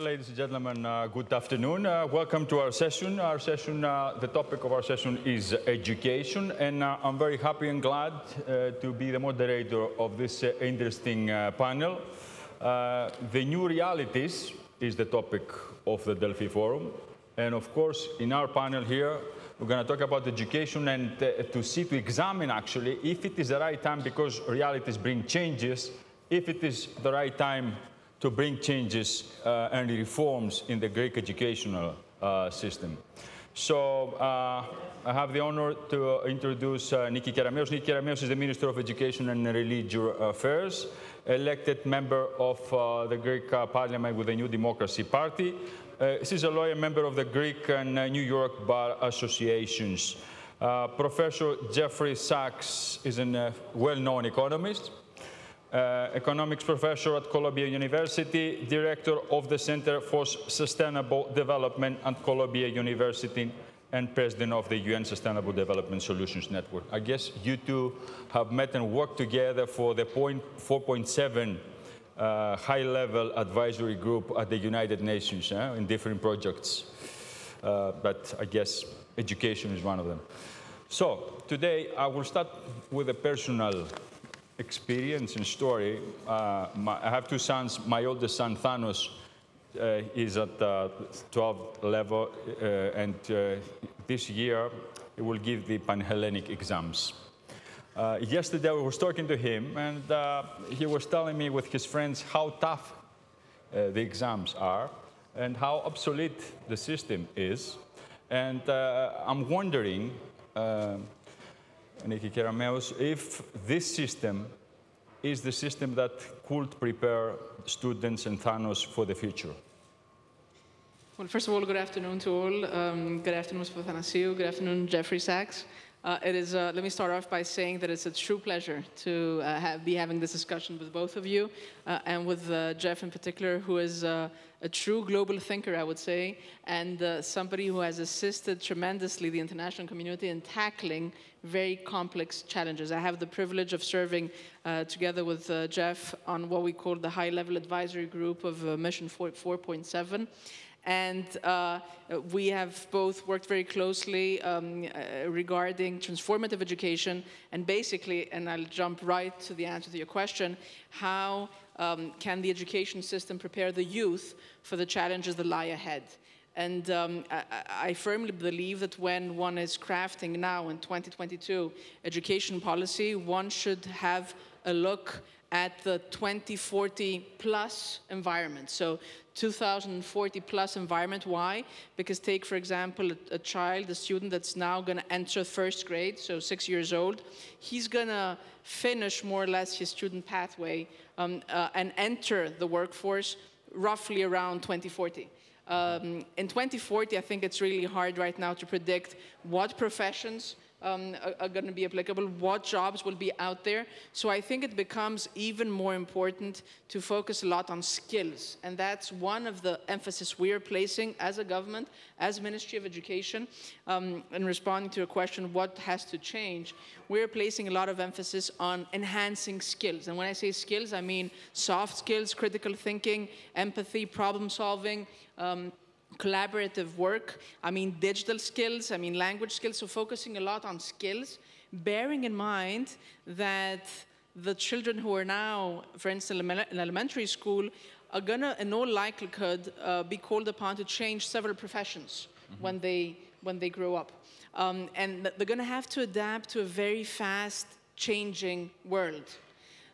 Ladies and gentlemen, uh, good afternoon. Uh, welcome to our session. Our session, uh, the topic of our session is education, and uh, I'm very happy and glad uh, to be the moderator of this uh, interesting panel. the new realities is the topic of the Delphi Forum, and of course, in our panel here, we're going to talk about education and to see, to examine actually if it is the right time because realities bring changes, if it is the right time to bring changes uh, and reforms in the Greek educational uh, system. So uh, I have the honor to introduce uh, Niki Kerameus. Niki Kerameus is the Minister of Education and Religious Affairs, elected member of uh, the Greek uh, Parliament with the New Democracy Party. she's a lawyer, member of the Greek and New York Bar Associations. Professor Jeffrey Sachs is a well-known economist uh, economics professor at Columbia University, director of the Center for Sustainable Development at Columbia University, and president of the UN Sustainable Development Solutions Network. I guess you two have met and worked together for the 4.7 uh, high-level advisory group at the United Nations eh, in different projects. Uh, but I guess education is one of them. So today I will start with a personal experience and story. Uh, my, I have two sons. My oldest son, Thanos, uh, is at the 12th level, uh, and uh, this year he will give the Panhellenic exams. Uh, yesterday I was talking to him, and uh, he was telling me with his friends how tough the exams are and how obsolete the system is. And I'm wondering, Niki Kerameus, if this system is the system that could prepare students and Thanos for the future? Well, first of all, good afternoon to all. Um, good afternoon, Mr. Thanasiou. Good afternoon, Jeffrey Sachs. Uh, it is, uh, let me start off by saying that it's a true pleasure to uh, have, be having this discussion with both of you uh, and with uh, Jeff in particular, who is uh, a true global thinker, I would say, and somebody who has assisted tremendously the international community in tackling very complex challenges. I have the privilege of serving together with Jeff on what we call the high level advisory group of Mission 4.7. And uh, we have both worked very closely um, uh, regarding transformative education and basically, and I'll jump right to the answer to your question, how um, can the education system prepare the youth for the challenges that lie ahead? And um, I, I, firmly believe that when one is crafting now in 2022 education policy, one should have a look at the 2040 plus environment. So 2040 plus environment. Why? Because take, for example, a, a child, a student that's now going to enter first grade, so six years old, he's going to finish more or less his student pathway um, uh, and enter the workforce roughly around 2040. Um, in 2040, I think it's really hard right now to predict what professions um, are, are going to be applicable, what jobs will be out there. So I think it becomes even more important to focus a lot on skills. And that's one of the emphasis we are placing as a government, as Ministry of Education, um, in responding to a question, what has to change? We're placing a lot of emphasis on enhancing skills. And when I say skills, I mean soft skills, critical thinking, empathy, problem solving, um, collaborative work, I mean digital skills, I mean language skills, so focusing a lot on skills, bearing in mind that the children who are now, for instance, in elementary school, are gonna, in all likelihood, uh, be called upon to change several professions mm -hmm. when, they, when they grow up. Um, and they're gonna have to adapt to a very fast changing world.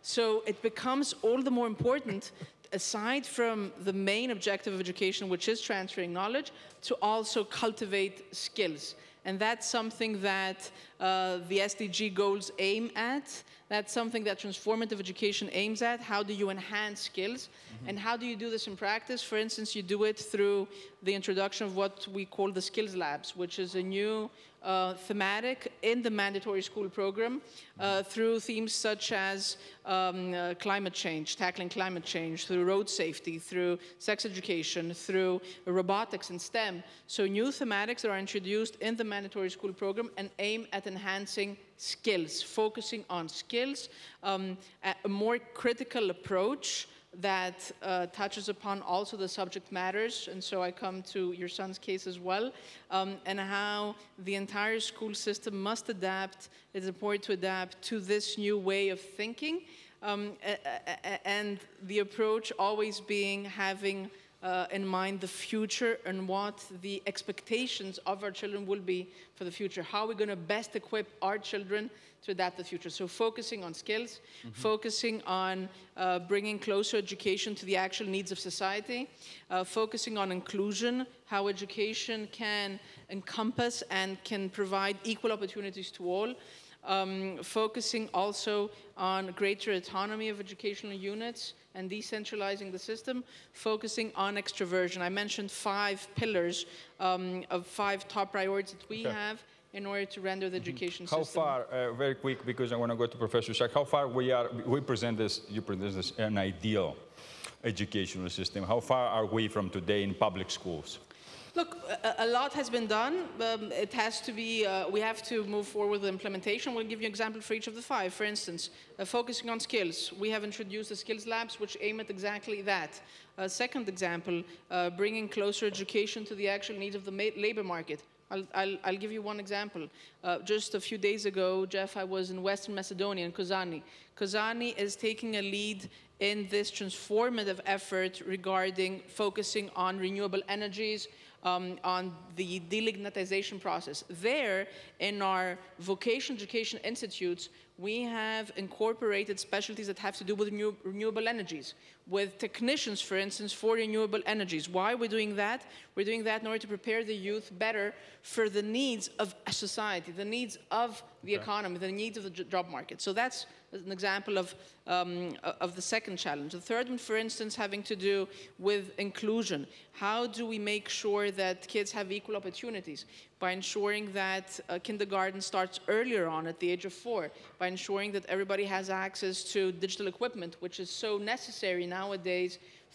So it becomes all the more important aside from the main objective of education, which is transferring knowledge, to also cultivate skills. And that's something that uh, the SDG goals aim at. That's something that transformative education aims at. How do you enhance skills? Mm -hmm. And how do you do this in practice? For instance, you do it through the introduction of what we call the skills labs, which is a new uh, thematic in the mandatory school program uh, through themes such as um, uh, climate change, tackling climate change, through road safety, through sex education, through robotics and STEM. So new thematics that are introduced in the mandatory school program and aim at enhancing skills, focusing on skills, um, a more critical approach that uh, touches upon also the subject matters, and so I come to your son's case as well, um, and how the entire school system must adapt. It's important to adapt to this new way of thinking, um, and the approach always being having uh, in mind the future and what the expectations of our children will be for the future. How are we going to best equip our children to adapt the future? So focusing on skills, mm-hmm. focusing on uh, bringing closer education to the actual needs of society, uh, focusing on inclusion, how education can encompass and can provide equal opportunities to all um, focusing also on greater autonomy of educational units and decentralizing the system, focusing on extroversion. I mentioned five pillars um, of five top priorities that we okay. have in order to render the mm-hmm. education how system. How far, uh, very quick, because I want to go to Professor Sachs, how far we are, we present this, you present this an ideal educational system. How far are we from today in public schools? Look, a, lot has been done. Um, it has to be, uh, we have to move forward with implementation. We'll give you an example for each of the five. For instance, uh, focusing on skills. We have introduced the skills labs, which aim at exactly that. Uh, second example, uh, bringing closer education to the actual needs of the labor market. I'll, I'll, I'll, give you one example. Uh, just a few days ago, Jeff, I was in Western Macedonia, in Kozani. Kozani is taking a lead in this transformative effort regarding focusing on renewable energies, um, on the delignitization process. There, in our vocational education institutes, we have incorporated specialties that have to do with renew renewable energies, with technicians, for instance, for renewable energies. Why are we doing that? We're doing that in order to prepare the youth better for the needs of society, the needs of the okay. economy, the needs of the job market. So that's an example of, um, of the second challenge. The third one, for instance, having to do with inclusion. How do we make sure that kids have equal opportunities? By ensuring that uh, kindergarten starts earlier on at the age of four, by ensuring that everybody has access to digital equipment, which is so necessary nowadays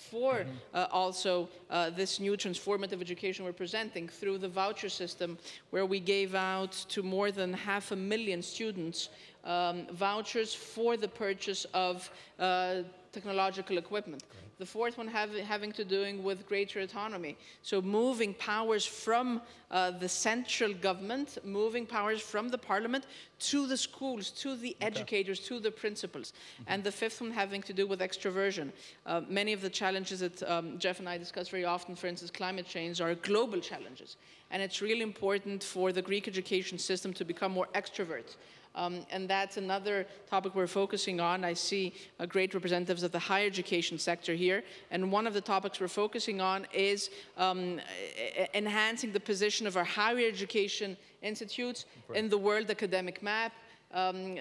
for mm-hmm. uh, also uh, this new transformative education we're presenting through the voucher system, where we gave out to more than half a million students um, vouchers for the purchase of uh, technological equipment. Great. The fourth one have, having to doing with greater autonomy. So moving powers from uh, the central government, moving powers from the parliament to the schools, to the okay. educators, to the principals. Mm -hmm. And the fifth one having to do with extroversion. Uh, many of the challenges that um, Jeff and I discuss very often, for instance, climate change, are global challenges. And it's really important for the Greek education system to become more extrovert. Um, and that's another topic we're focusing on. I see uh, great representatives of the higher education sector here. And one of the topics we're focusing on is um, enhancing the position of our higher education institutes in the world academic map. Um,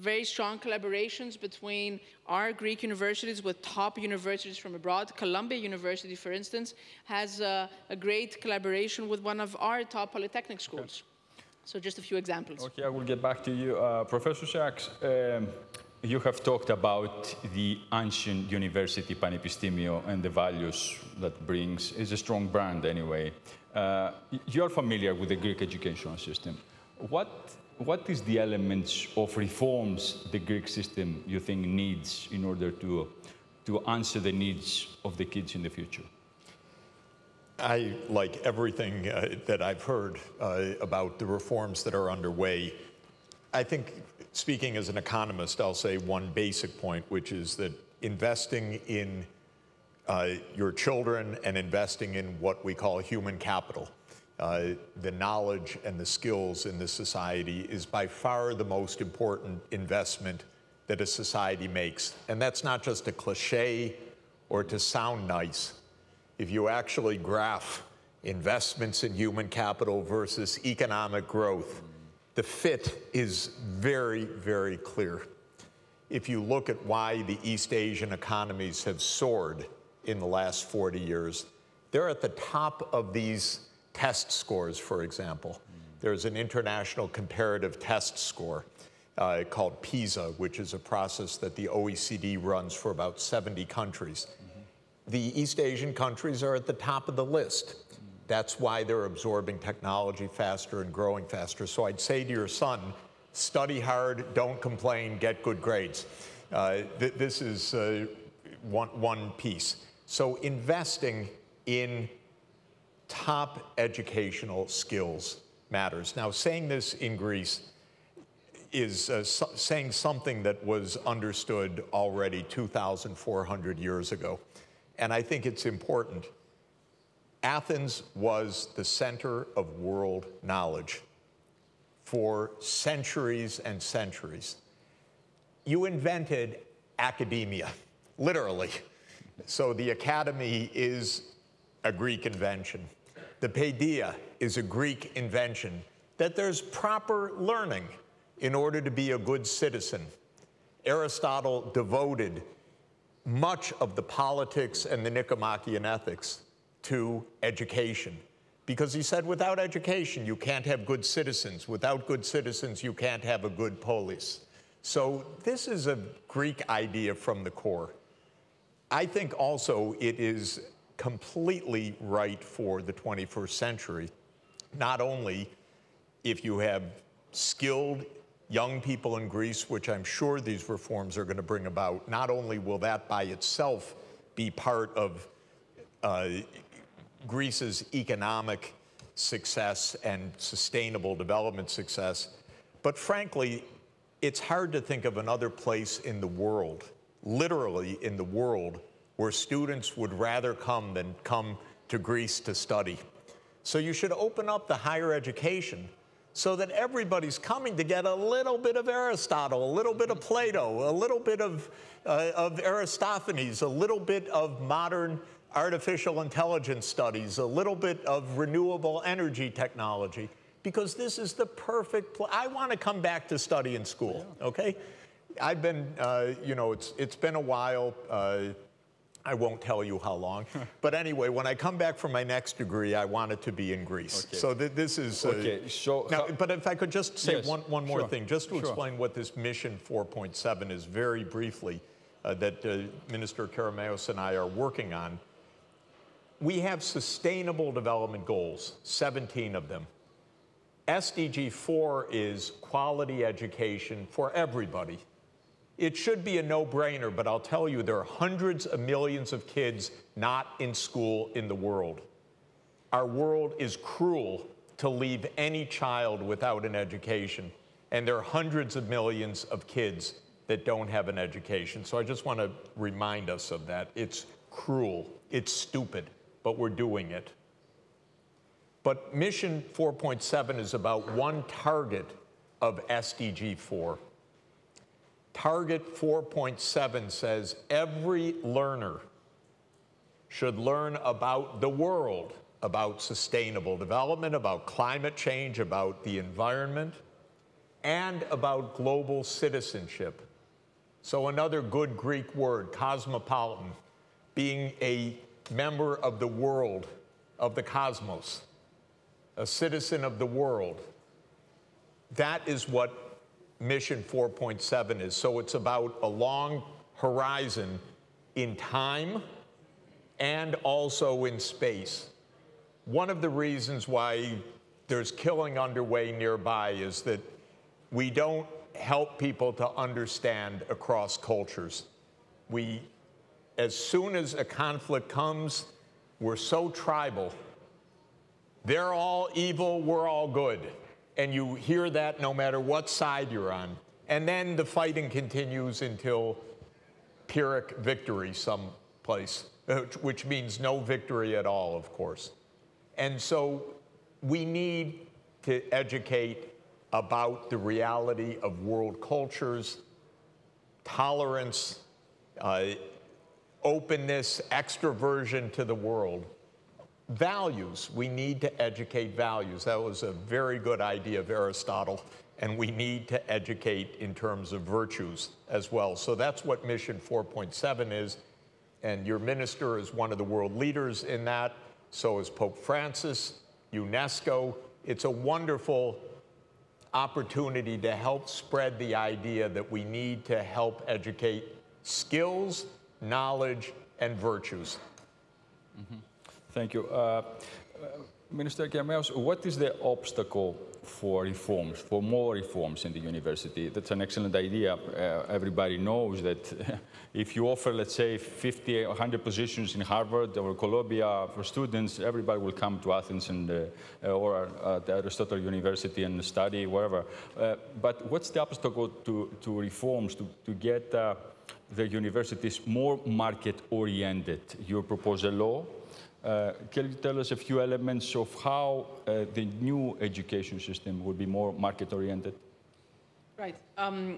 very strong collaborations between our Greek universities with top universities from abroad. Columbia University, for instance, has uh, a great collaboration with one of our top polytechnic schools. Okay. So just a few examples. Okay, I will get back to you. Uh, Professor Sachs, um, you have talked about the ancient university Panepistemio and the values that brings. It's a strong brand anyway. Uh, you're familiar with the Greek educational system. What, what is the elements of reforms the Greek system you think needs in order to, to answer the needs of the kids in the future? I like everything uh, that I've heard uh, about the reforms that are underway. I think, speaking as an economist, I'll say one basic point, which is that investing in uh, your children and investing in what we call human capital, uh, the knowledge and the skills in this society, is by far the most important investment that a society makes. And that's not just a cliche or to sound nice if you actually graph investments in human capital versus economic growth, the fit is very, very clear. If you look at why the East Asian economies have soared in the last 40 years, they're at the top of these test scores, for example. There's an international comparative test score uh, called PISA, which is a process that the OECD runs for about 70 countries the East Asian countries are at the top of the list. That's why they're absorbing technology faster and growing faster. So I'd say to your son, study hard, don't complain, get good grades. Uh, th this is uh, one, one piece. So investing in top educational skills matters. Now, saying this in Greece is uh, so- saying something that was understood already 2,400 years ago. And I think it's important. Athens was the center of world knowledge for centuries and centuries. You invented academia, literally. So the academy is a Greek invention. The paideia is a Greek invention, that there's proper learning in order to be a good citizen. Aristotle devoted much of the politics and the Nicomachean ethics to education. Because he said without education you can't have good citizens. Without good citizens you can't have a good polis so this is a greek idea from the core. I think also it is completely right for the 21st century not only if you have skilled young people in Greece, which I'm sure these reforms are going to bring about, not only will that by itself be part of uh, Greece's economic success and sustainable development success, but frankly, it's hard to think of another place in the world, literally in the world, where students would rather come than come to Greece to study. So you should open up the higher education so that everybody's coming to get a little bit of Aristotle, a little bit of Plato, a little bit of, uh, of Aristophanes, a little bit of modern artificial intelligence studies, a little bit of renewable energy technology, because this is the perfect place. I want to come back to study in school, okay? I've been, uh, you know, it's, it's been a while. Uh, I won't tell you how long. but anyway, when I come back from my next degree, I want it to be in Greece. Okay. So th- this is. Uh, Okay, so now, but if I could just say Yes, one, one more sure, thing, just to sure. explain what this Mission 4.7 is very briefly, uh, that uh, Minister Kerameus and I are working on. We have sustainable development goals, 17 of them. SDG 4 is quality education for everybody. It should be a no brainer, but I'll tell you, there are hundreds of millions of kids not in school in the world. Our world is cruel to leave any child without an education, and there are hundreds of millions of kids that don't have an education. So I just want to remind us of that. It's cruel, it's stupid, but we're doing it. But Mission 4.7 is about one target of SDG 4. Target 4.7 says every learner should learn about the world, about sustainable development, about climate change, about the environment, and about global citizenship. So, another good Greek word, cosmopolitan, being a member of the world, of the cosmos, a citizen of the world. That is what Mission 4.7 is. So it's about a long horizon in time and also in space. One of the reasons why there's killing underway nearby is that we don't help people to understand across cultures. We, as soon as a conflict comes, we're so tribal. They're all evil, we're all good. And you hear that no matter what side you're on. And then the fighting continues until Pyrrhic victory someplace, which means no victory at all, of course. And so we need to educate about the reality of world cultures, tolerance, uh, openness, extroversion to the world. Values, we need to educate values. That was a very good idea of Aristotle. And we need to educate in terms of virtues as well. So that's what Mission 4.7 is. And your minister is one of the world leaders in that. So is Pope Francis, UNESCO. It's a wonderful opportunity to help spread the idea that we need to help educate skills, knowledge, and virtues. Mm-hmm. Thank you. Uh, uh, Minister Kerameus, what is the obstacle for reforms, for more reforms in the university. That's an excellent idea. Uh, everybody knows that if you offer, let's say, 50 or 100 positions in Harvard or Columbia for students, everybody will come to Athens and, uh, or at Aristotle University and study, wherever. Uh, but what's the obstacle to, to reforms to, to get uh, the universities more market-oriented? You propose a law uh, can you tell us a few elements of how uh, the new education system will be more market-oriented? Right. Um,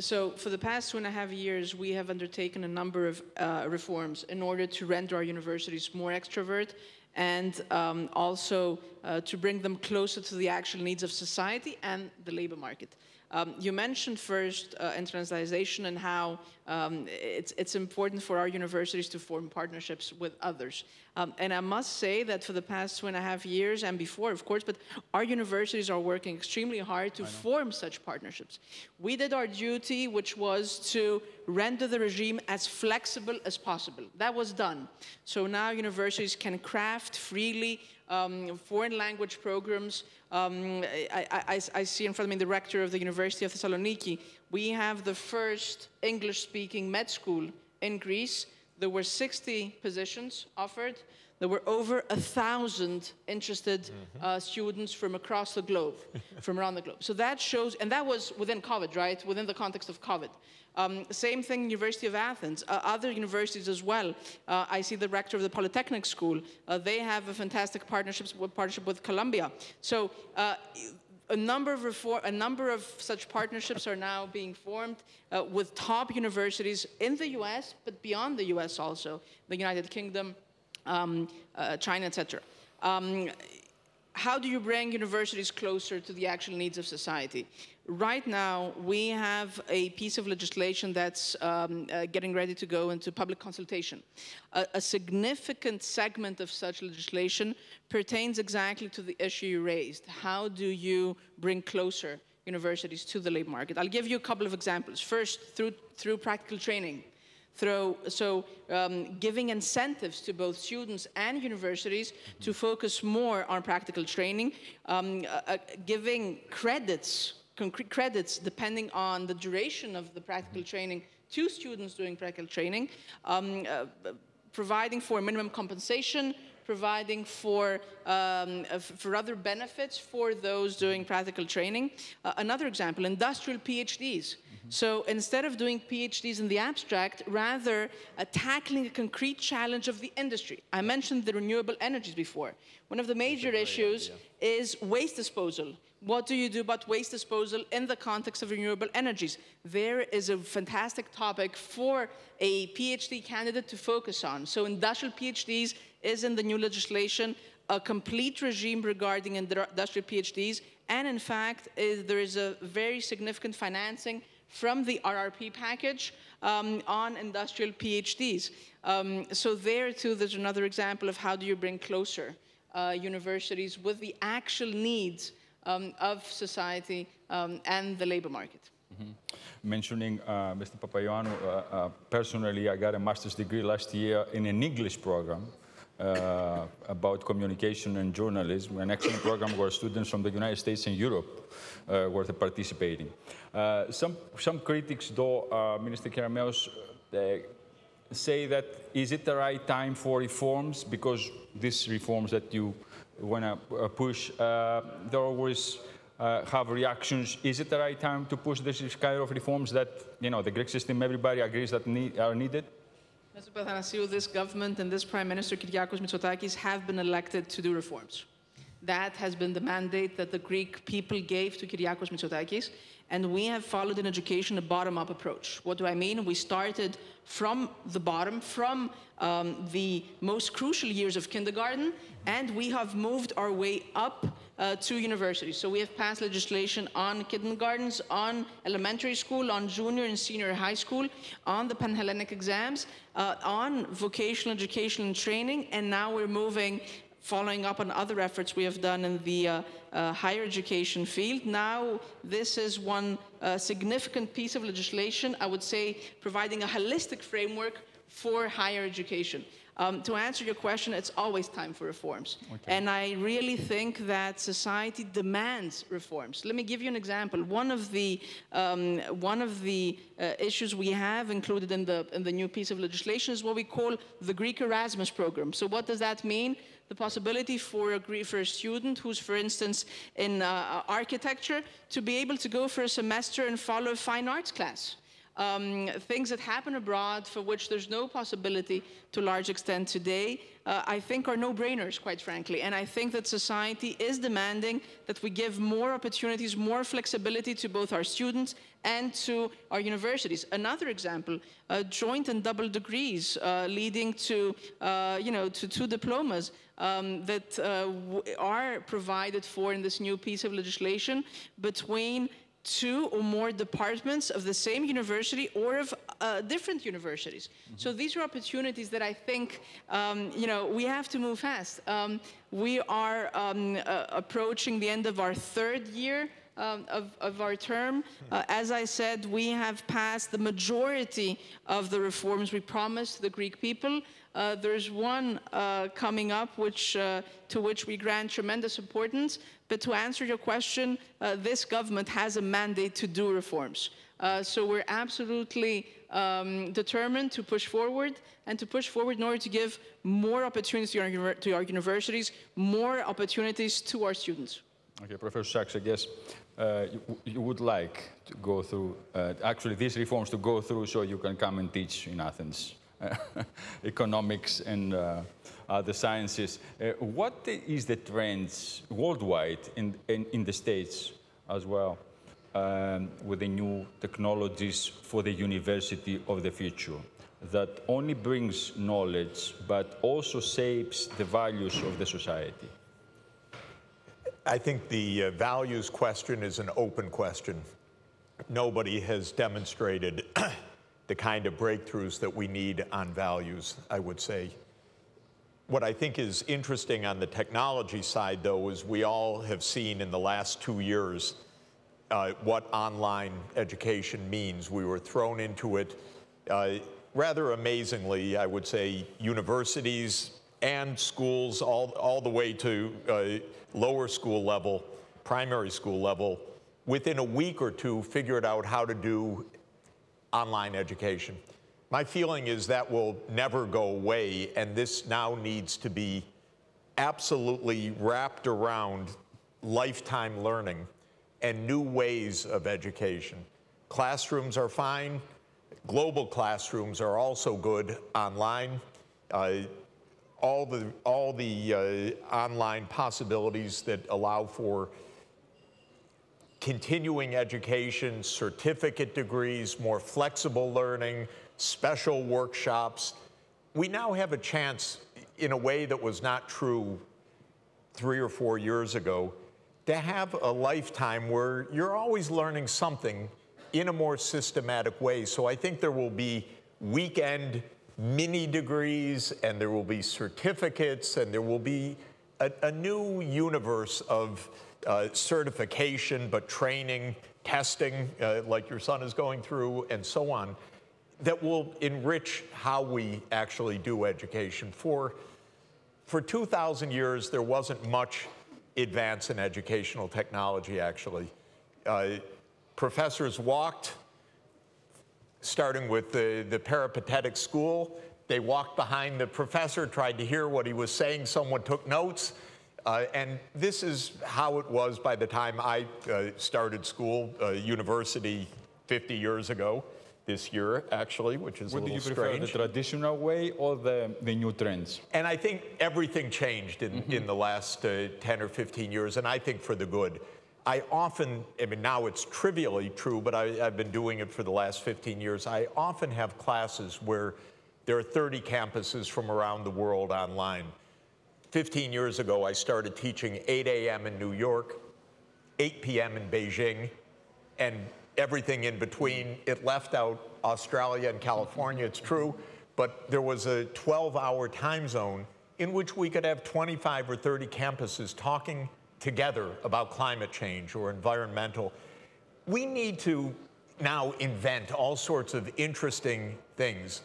so for the past two and a half years, we have undertaken a number of uh, reforms in order to render our universities more extrovert and um, also uh, to bring them closer to the actual needs of society and the labor market. Um, you mentioned first uh, internationalization and how um, it's, it's, important for our universities to form partnerships with others. Um, and I must say that for the past two and a half years and before, of course, but our universities are working extremely hard to form such partnerships. We did our duty, which was to render the regime as flexible as possible. That was done. So now universities can craft freely um, foreign language programs. Um, I, I, I, see in front of me the rector of the University of Thessaloniki. We have the first English-speaking med school in Greece. There were 60 positions offered. There were over a thousand interested mm -hmm. uh, students from across the globe, from around the globe. So that shows, and that was within COVID, right? Within the context of COVID. Um, same thing, University of Athens, uh, other universities as well. Uh, I see the rector of the Polytechnic School. Uh, they have a fantastic partnerships with, partnership with Columbia. So uh, a number of reform, a number of such partnerships are now being formed uh, with top universities in the U.S., but beyond the U.S. also, the United Kingdom, um, uh, China, etc. Um, how do you bring universities closer to the actual needs of society? Right now, we have a piece of legislation that's um, uh, getting ready to go into public consultation. A, a, significant segment of such legislation pertains exactly to the issue you raised. How do you bring closer universities to the labor market? I'll give you a couple of examples. First, through, through practical training. Through, so um, giving incentives to both students and universities to focus more on practical training, um, uh, uh giving credits concrete credits depending on the duration of the practical training to students doing practical training, um, uh, providing for minimum compensation, providing for, um, uh, for other benefits for those doing practical training. Uh, another example, industrial PhDs. Mm -hmm. So instead of doing PhDs in the abstract, rather uh, tackling a concrete challenge of the industry. I mentioned the renewable energies before. One of the major issues idea. is waste disposal what do you do about waste disposal in the context of renewable energies? There is a fantastic topic for a PhD candidate to focus on. So industrial PhDs is in the new legislation, a complete regime regarding industrial PhDs, and in fact, is, there is a very significant financing from the RRP package um, on industrial PhDs. Um, so there too, there's another example of how do you bring closer uh, universities with the actual needs um, of society um, and the labor market. Mm -hmm. Mentioning uh, Mr. Papaioannou, uh, uh, personally, I got a master's degree last year in an English program uh, about communication and journalism, an excellent program where students from the United States and Europe uh, were participating. Uh, some, some critics, though, Minister Kerameus, say that is it the right time for reforms because these reforms that you want to uh, push, uh, they always uh, have reactions. Is it the right time to push this kind of reforms that, you know, the Greek system, everybody agrees that need, are needed? Mr. Pathanasiou, this government and this Prime Minister Kyriakos Mitsotakis have been elected to do reforms. That has been the mandate that the Greek people gave to Kyriakos Mitsotakis, and we have followed in education a bottom-up approach. What do I mean? We started from the bottom, from um, the most crucial years of kindergarten, and we have moved our way up uh, to universities. So we have passed legislation on kindergartens, on elementary school, on junior and senior high school, on the Panhellenic exams, uh, on vocational education and training, and now we're moving following up on other efforts we have done in the uh, uh, higher education field. Now, this is one uh, significant piece of legislation, I would say, providing a holistic framework for higher education. Um, to answer your question, it's always time for reforms. And I really think that society demands reforms. Let me give you an example. One of the, um, one of the uh, issues we have included in the, in the new piece of legislation is what we call the Greek Erasmus program. So what does that mean? the possibility for a, for a student who's, for instance, in uh, architecture, to be able to go for a semester and follow a fine arts class um, things that happen abroad for which there's no possibility to large extent today, uh, I think are no-brainers, quite frankly. And I think that society is demanding that we give more opportunities, more flexibility to both our students and to our universities. Another example, uh, joint and double degrees uh, leading to, uh, you know, to two diplomas um, that uh, are provided for in this new piece of legislation between two or more departments of the same university or of uh, different universities. Mm -hmm. So these are opportunities that I think, um, you know, we have to move fast. Um, we are um, uh, approaching the end of our third year um, of, of, our term. Uh, as I said, we have passed the majority of the reforms we promised the Greek people. Uh, there's one uh, coming up which, uh, to which we grant tremendous importance. But to answer your question, uh, this government has a mandate to do reforms. Uh, so we're absolutely um, determined to push forward and to push forward in order to give more opportunities to our, to our universities, more opportunities to our students. Okay, Professor Sachs, I guess uh, you, you, would like to go through, uh, actually these reforms to go through so you can come and teach in Athens. economics and uh, the sciences. Uh, what is the trends worldwide in, in, in the States as well um, with the new technologies for the university of the future that only brings knowledge but also shapes the values of the society? I think the uh, values question is an open question. Nobody has demonstrated the kind of breakthroughs that we need on values, I would say. What I think is interesting on the technology side, though, is we all have seen in the last two years uh, what online education means. We were thrown into it uh, rather amazingly, I would say, universities and schools, all, all the way to uh, lower school level, primary school level, within a week or two, figured out how to do online education. My feeling is that will never go away, and this now needs to be absolutely wrapped around lifetime learning and new ways of education. Classrooms are fine. Global classrooms are also good online. Uh, all the, all the uh, online possibilities that allow for continuing education, certificate degrees, more flexible learning, special workshops. We now have a chance, in a way that was not true three or four years ago, to have a lifetime where you're always learning something in a more systematic way. So I think there will be weekend mini degrees and there will be certificates and there will be a, a new universe of uh, certification, but training, testing, uh, like your son is going through, and so on, that will enrich how we actually do education. For, for 2,000 years, there wasn't much advance in educational technology, actually. Uh, professors walked, starting with the, the peripatetic school. They walked behind the professor, tried to hear what he was saying. Someone took notes. Uh, and this is how it was by the time I uh, started school, uh, university 50 years ago, this year actually, which is what a little strange. What do you prefer, strange. the traditional way or the, the new trends? And I think everything changed in, mm -hmm. in the last uh, 10 or 15 years, and I think for the good. I often, I mean, now it's trivially true, but I, I've been doing it for the last 15 years. I often have classes where there are 30 campuses from around the world online 15 years ago, I started teaching 8 a.m. in New York, 8 p.m. in Beijing, and everything in between. It left out Australia and California, it's true, but there was a 12 hour time zone in which we could have 25 or 30 campuses talking together about climate change or environmental. We need to now invent all sorts of interesting things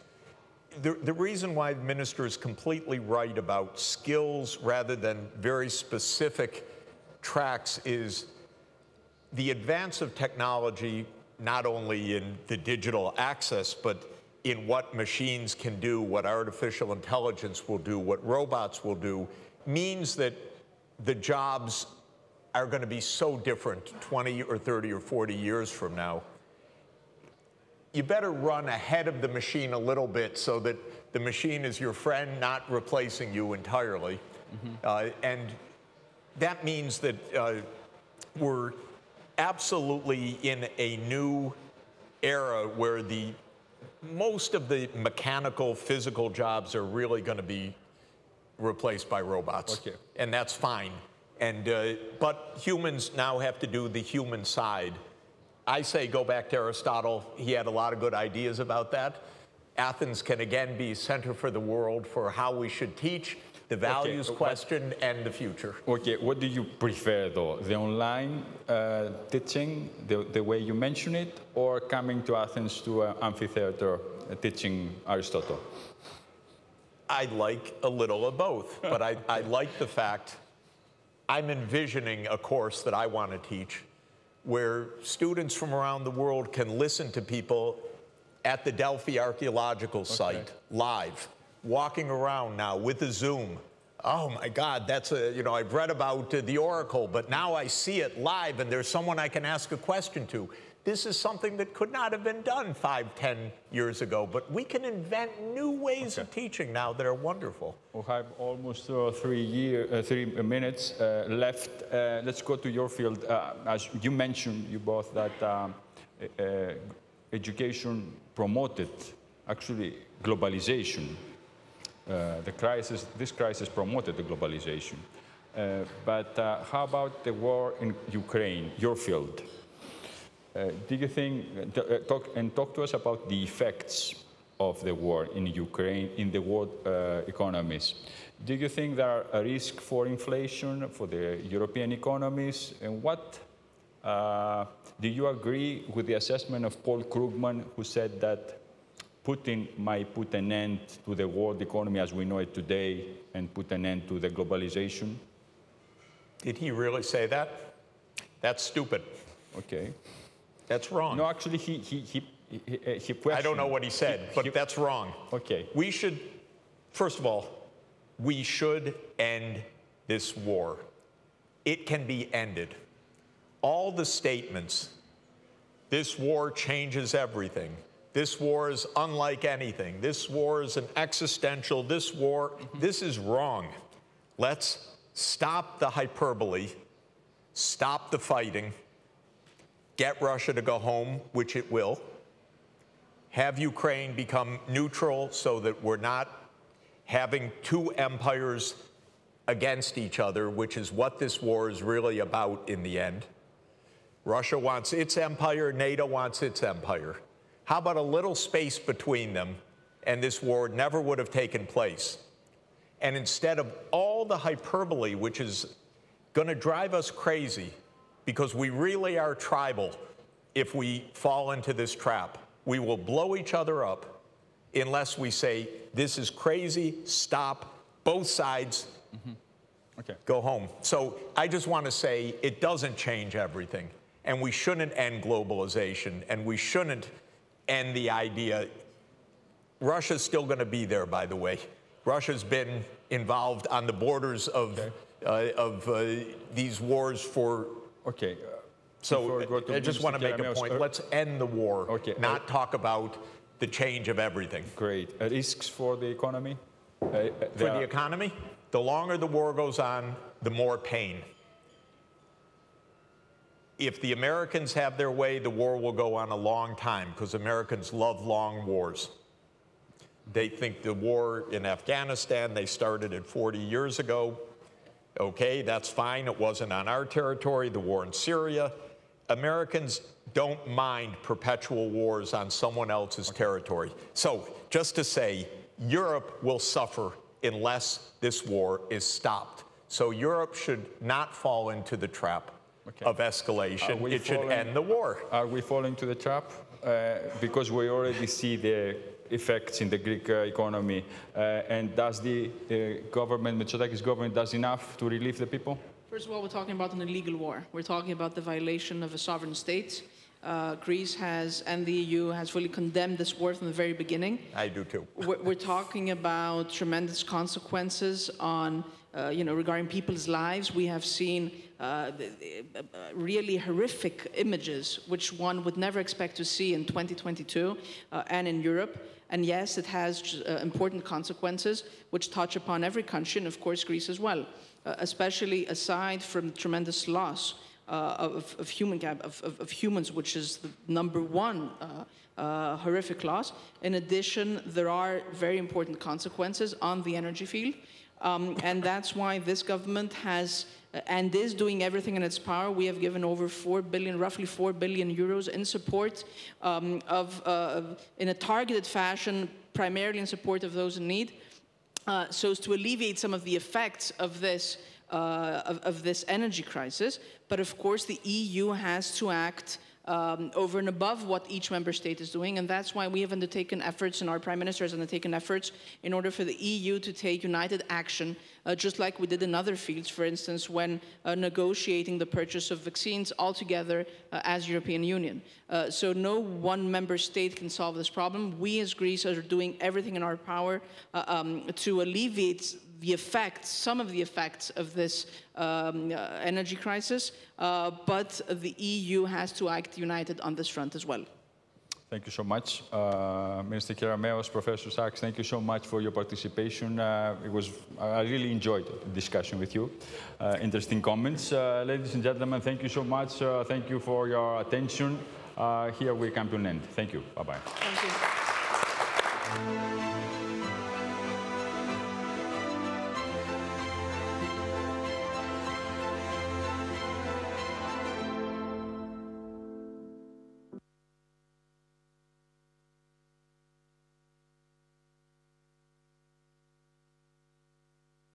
the, the reason why the minister is completely right about skills rather than very specific tracks is the advance of technology, not only in the digital access, but in what machines can do, what artificial intelligence will do, what robots will do, means that the jobs are going to be so different 20 or 30 or 40 years from now. You better run ahead of the machine a little bit so that the machine is your friend, not replacing you entirely. Uh, and that means that uh, we're absolutely in a new era where the most of the mechanical, physical jobs are really going to be replaced by robots. Okay. And that's fine. And, uh, but humans now have to do the human side. I say go back to Aristotle. He had a lot of good ideas about that. Athens can again be center for the world for how we should teach, the values but- question, and the future. Okay, what do you prefer though? The online uh, teaching, the, the way you mention it, or coming to Athens to an amphitheater uh, teaching Aristotle? I like a little of both, but I, I like the fact I'm envisioning a course that I want to teach where students from around the world can listen to people at the Delphi archaeological site live, walking around now with a Zoom. Oh my God, that's a, you know, I've read about uh, the Oracle, but now I see it live and there's someone I can ask a question to. This is something that could not have been done five, ten years ago, but we can invent new ways of teaching now that are wonderful. We have almost uh, three, year, uh, three minutes uh, left. Uh, let's go to your field. Uh, as you mentioned, you both, that um, education promoted actually globalization. Uh, the crisis, this crisis promoted the globalization. Uh, but uh, how about the war in Ukraine, your field? Uh, do you think, uh, talk, and talk to us about the effects of the war in Ukraine in the world uh, economies. Do you think there are a risk for inflation for the European economies? And what uh, do you agree with the assessment of Paul Krugman, who said that Putin might put an end to the world economy as we know it today and put an end to the globalization? Did he really say that? That's stupid. Okay. That's wrong. No, actually, he he he he, uh, he I don't know what he said, He- but he- that's wrong. Okay. We should, first of all, we should end this war. It can be ended. All the statements, this war changes everything. This war is unlike anything. This war is an existential. This war, this is wrong. Let's stop the hyperbole, stop the fighting, get Russia to go home, which it will have Ukraine become neutral so that we're not having two empires against each other, which is what this war is really about in the end. Russia wants its empire, NATO wants its empire. How about a little space between them, and this war never would have taken place? And instead of all the hyperbole, which is going to drive us crazy because we really are tribal if we fall into this trap, we will blow each other up unless we say, This is crazy, stop, both sides, Okay. go home. So I just want to say it doesn't change everything. And we shouldn't end globalization, and we shouldn't end the idea. Russia's still going to be there, by the way. Russia's been involved on the borders of, uh, of uh, these wars for. Okay. uh, So before we go to I just want to make a point. Let's end the war, Okay, not uh, talk about the change of everything. Great. Uh, risks for the economy? Uh, uh, For the are- economy, the longer the war goes on, the more pain. If the Americans have their way, the war will go on a long time because Americans love long wars. They think the war in Afghanistan, they started it 40 years ago. Okay, that's fine. It wasn't on our territory. The war in Syria. Americans don't mind perpetual wars on someone else's territory. So, just to say, Europe will suffer unless this war is stopped. So, Europe should not fall into the trap Okay. of escalation. It should end the war. Are we falling to the trap? Uh, because we already see the effects in the Greek uh, economy. Uh, and does the uh, government, Mitsotakis government, does enough to relieve the people? First of all, we're talking about an illegal war. We're talking about the violation of a sovereign state. Uh, Greece has, and the EU has fully condemned this war from the very beginning. I do too. We're, we're talking about tremendous consequences on, uh, you know, regarding people's lives. We have seen uh, the- the- uh, really horrific images, which one would never expect to see in 2022 uh, and in Europe. And yes, it has uh, important consequences, which touch upon every country, and of course Greece as well. Uh, especially aside from the tremendous loss uh, of, of human cap, of, of, of humans, which is the number one uh, uh, horrific loss. In addition, there are very important consequences on the energy field, um, and that's why this government has and is doing everything in its power. We have given over 4 billion, roughly 4 billion euros in support um, of, uh, in a targeted fashion, primarily in support of those in need uh, so as to alleviate some of the effects of this, uh, of, of this energy crisis. But of course, the EU has to act um, over and above what each member state is doing, and that's why we have undertaken efforts, and our prime minister has undertaken efforts in order for the EU to take united action, uh, just like we did in other fields, for instance, when uh, negotiating the purchase of vaccines altogether uh, as European Union. Uh, so no one member state can solve this problem. We as Greece are doing everything in our power uh, um, to alleviate the effects, some of the effects of this um, uh, energy crisis, uh, but the EU has to act united on this front as well. Thank you so much. Uh, Minister Kerameus, Professor Sachs, thank you so much for your participation. Uh, it was, I really enjoyed the discussion with you. Uh, interesting comments. Uh, ladies and gentlemen, thank you so much. Uh, thank you for your attention. Uh, here we come to an end. Thank you. Bye-bye. Thank you.